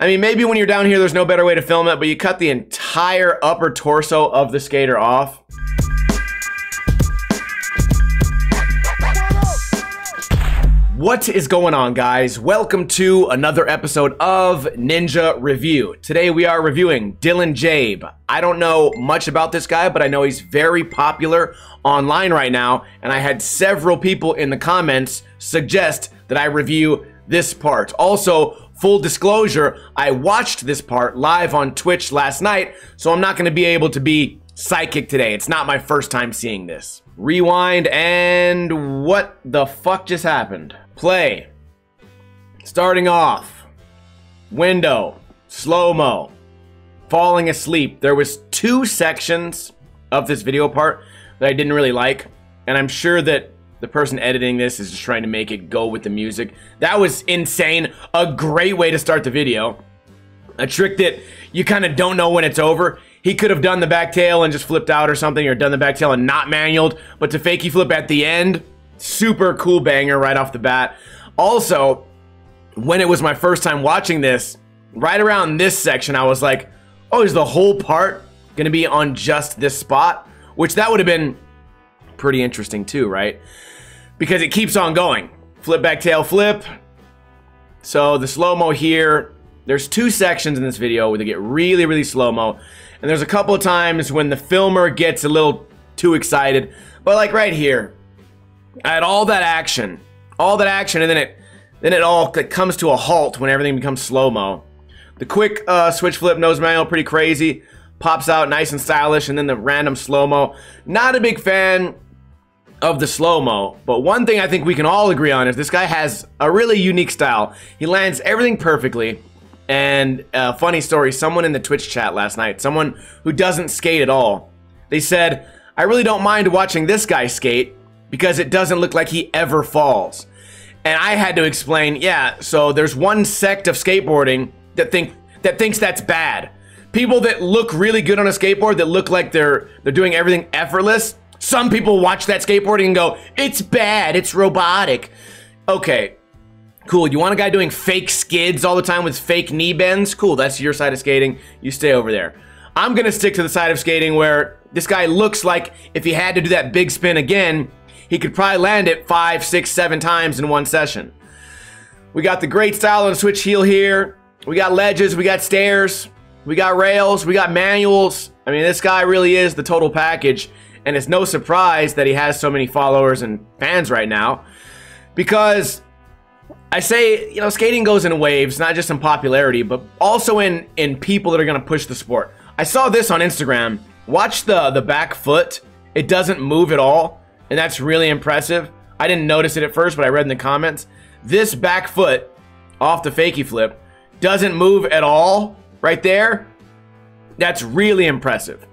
I mean, maybe when you're down here, there's no better way to film it, but you cut the entire upper torso of the skater off. What is going on, guys? Welcome to another episode of Ninja Review. Today we are reviewing Dylan Jaeb. I don't know much about this guy, but I know he's very popular online right now, and I had several people in the comments suggest that I review this part. Also, full disclosure, I watched this part live on Twitch last night, so I'm not going to be able to be psychic today. It's not my first time seeing this. Rewind, and what the fuck just happened? Play. Starting off. Window. Slow-mo. Falling asleep. There was two sections of this video part that I didn't really like. And I'm sure that the person editing this is just trying to make it go with the music. That was insane. A great way to start the video. A trick that you kind of don't know when it's over. He could have done the back tail and just flipped out or something, or done the back tail and not manualed. But to fakie flip at the end, super cool banger right off the bat. Also, when it was my first time watching this, right around this section, I was like, oh, is the whole part going to be on just this spot? Which that would have been pretty interesting too, right? Because it keeps on going. Flip back tail flip. So the slow-mo here, there's two sections in this video where they get really, really slow-mo. And there's a couple of times when the filmer gets a little too excited. But like right here, I had all that action, all that action, and then it, then it all comes to a halt when everything becomes slow-mo. The quick uh, switch flip nose manual, pretty crazy. Pops out nice and stylish, and then the random slow-mo. Not a big fan of the slow-mo, but one thing I think we can all agree on is this guy has a really unique style. He lands everything perfectly. And uh, funny story, someone in the Twitch chat last night, someone who doesn't skate at all, they said, I really don't mind watching this guy skate because it doesn't look like he ever falls. And I had to explain, yeah, so there's one sect of skateboarding that think that thinks that's bad. People that look really good on a skateboard that look like they're they're doing everything effortless. Some people watch that skateboarding and go, "It's bad, it's robotic." Okay. Cool. You want a guy doing fake skids all the time with fake knee bends? Cool. That's your side of skating. You stay over there. I'm going to stick to the side of skating where this guy looks like if he had to do that big spin again, he could probably land it five, six, seven times in one session. We got the great style on switch heel here. We got ledges, we got stairs, we got rails, we got manuals. I mean, this guy really is the total package. And it's no surprise that he has so many followers and fans right now. Because I say, you know, skating goes in waves, not just in popularity, but also in, in people that are going to push the sport. I saw this on Instagram. Watch the, the back foot. It doesn't move at all and that's really impressive. I didn't notice it at first, but I read in the comments. This back foot off the fakie flip doesn't move at all right there. That's really impressive.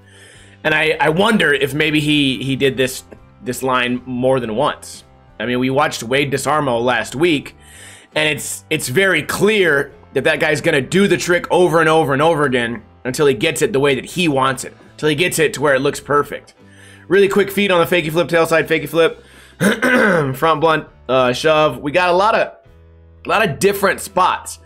And I, I wonder if maybe he, he did this this line more than once. I mean, we watched Wade Desarmo last week, and it's it's very clear that that guy's going to do the trick over and over and over again until he gets it the way that he wants it, until he gets it to where it looks perfect. Really quick feet on the fakie flip, tail side fakie flip, front blunt uh, shove. We got a lot of a lot of different spots.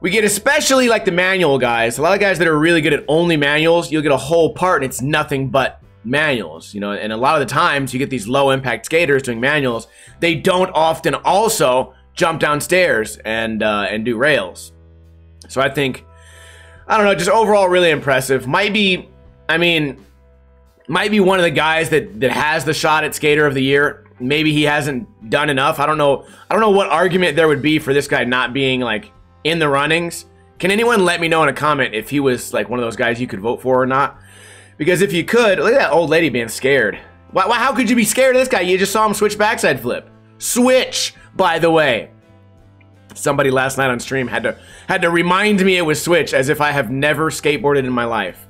We get especially like the manual guys. A lot of guys that are really good at only manuals, you'll get a whole part and it's nothing but manuals, you know, and a lot of the times you get these low impact skaters doing manuals. They don't often also jump downstairs and uh, and do rails. So I think, I don't know, just overall really impressive. Might be, I mean, might be one of the guys that that has the shot at skater of the year. Maybe he hasn't done enough. I don't know. I don't know what argument there would be for this guy not being like in the runnings. Can anyone let me know in a comment if he was like one of those guys you could vote for or not? Because if you could, look at that old lady being scared. Why, why, how could you be scared of this guy? You just saw him switch backside flip. Switch, by the way. Somebody last night on stream had to had to remind me it was switch as if I have never skateboarded in my life.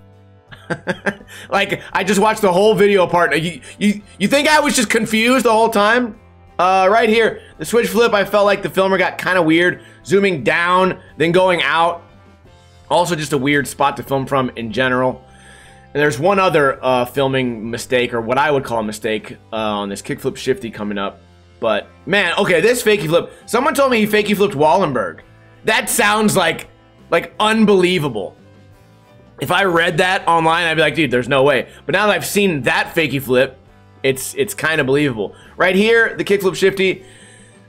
like I just watched the whole video part. You you you think I was just confused the whole time? Uh, right here, the switch flip. I felt like the filmer got kind of weird, zooming down, then going out. Also, just a weird spot to film from in general. And there's one other uh, filming mistake, or what I would call a mistake, uh, on this kickflip shifty coming up. But man, okay, this fakie flip. Someone told me he fakie flipped Wallenberg. That sounds like Like, unbelievable. If I read that online, I'd be like, dude, there's no way. But now that I've seen that fakie flip, it's it's kind of believable. Right here, the kickflip shifty.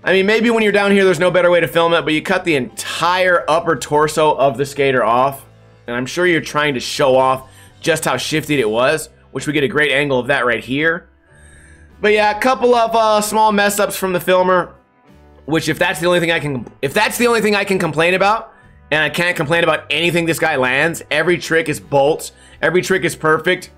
I mean, maybe when you're down here, there's no better way to film it, but you cut the entire upper torso of the skater off. And I'm sure you're trying to show off just how shifted it was, which we get a great angle of that right here. But yeah, a couple of uh, small mess ups from the filmer, which if that's the only thing I can, if that's the only thing I can complain about, and I can't complain about anything this guy lands, every trick is bolts, every trick is perfect.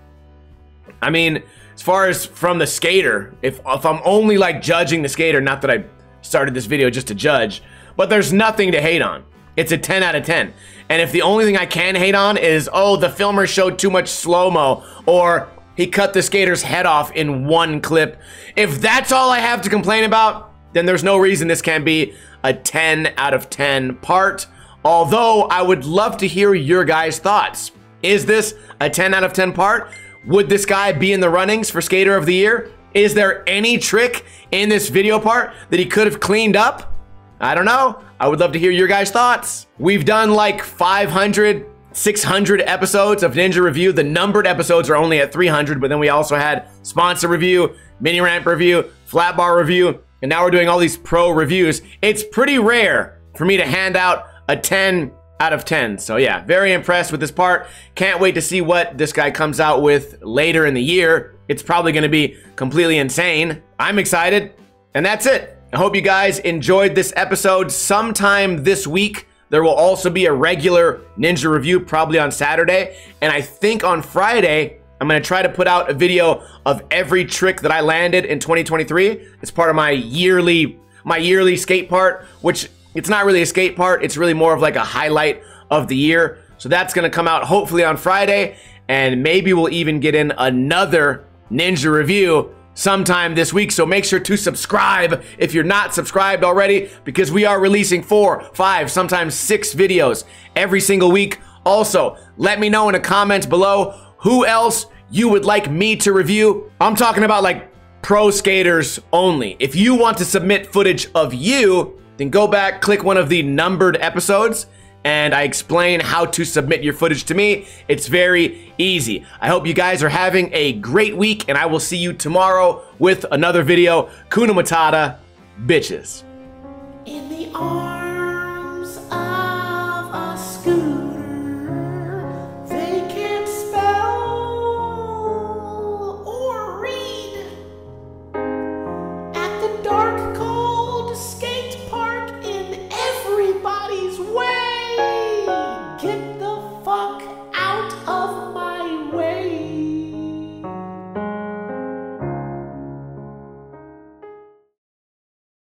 I mean, as far as from the skater, if, if I'm only like judging the skater, not that I started this video just to judge, but there's nothing to hate on. It's a 10 out of 10. And if the only thing I can hate on is, oh, the filmer showed too much slow-mo, or he cut the skater's head off in one clip. If that's all I have to complain about, then there's no reason this can't be a 10 out of 10 part. Although I would love to hear your guys' thoughts. Is this a 10 out of 10 part? Would this guy be in the runnings for Skater of the Year? Is there any trick in this video part that he could have cleaned up? I don't know. I would love to hear your guys' thoughts. We've done like 500 600 episodes of Ninja Review. The numbered episodes are only at 300, but then we also had sponsor review, mini ramp review, flat bar review, and now we're doing all these pro reviews. It's pretty rare for me to hand out a 10 out of 10. So yeah, very impressed with this part. Can't wait to see what this guy comes out with later in the year. It's probably going to be completely insane. I'm excited. And that's it. I hope you guys enjoyed this episode. Sometime this week, there will also be a regular Ninja review, probably on Saturday. And I think on Friday, I'm going to try to put out a video of every trick that I landed in 2023. It's part of my yearly my yearly skate part, which it's not really a skate part. It's really more of like a highlight of the year. So that's going to come out hopefully on Friday. And maybe we'll even get in another Ninja review sometime this week. So make sure to subscribe if you're not subscribed already because we are releasing four, five, sometimes six videos every single week. Also, let me know in the comments below who else you would like me to review. I'm talking about like pro skaters only. If you want to submit footage of you, then go back, click one of the numbered episodes and I explain how to submit your footage to me. It's very easy. I hope you guys are having a great week, and I will see you tomorrow with another video. Kuna Matata, bitches. In the arms